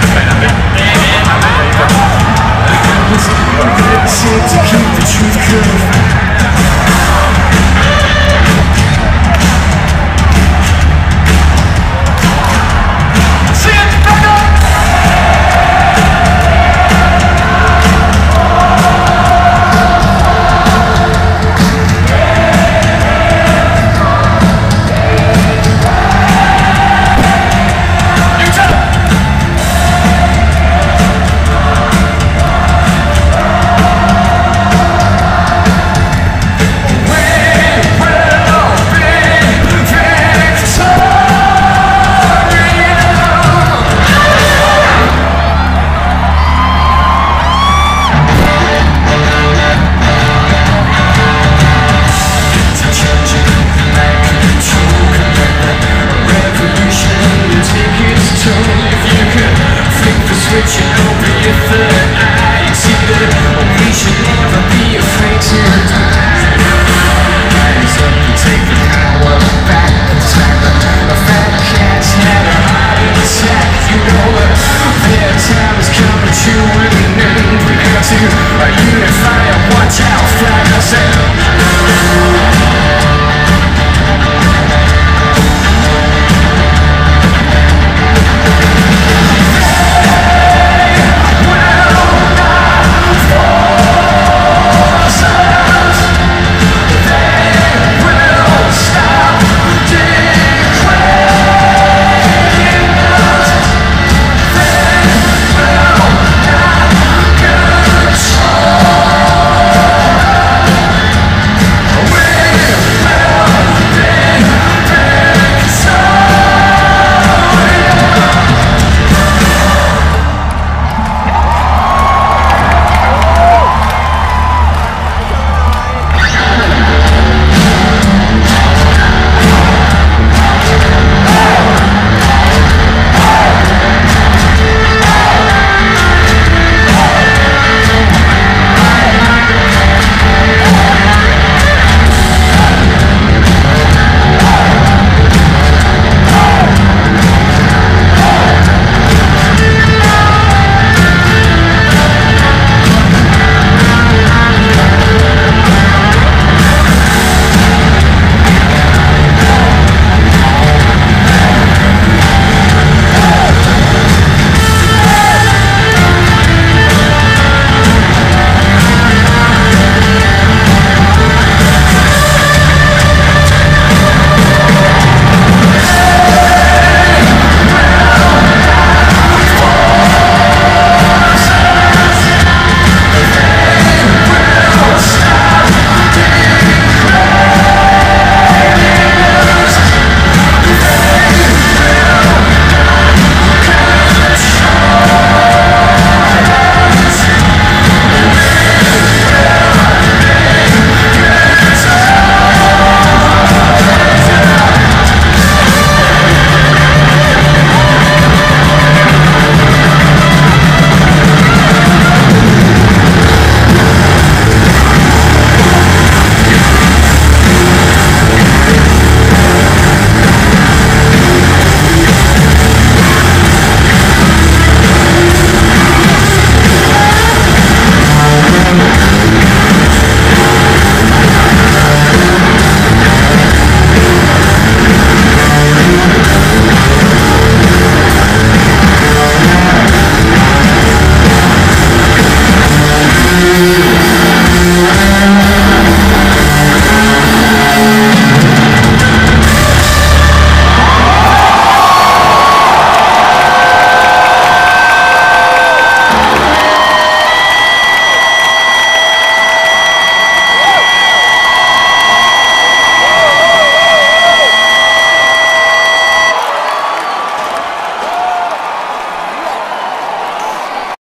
playing man.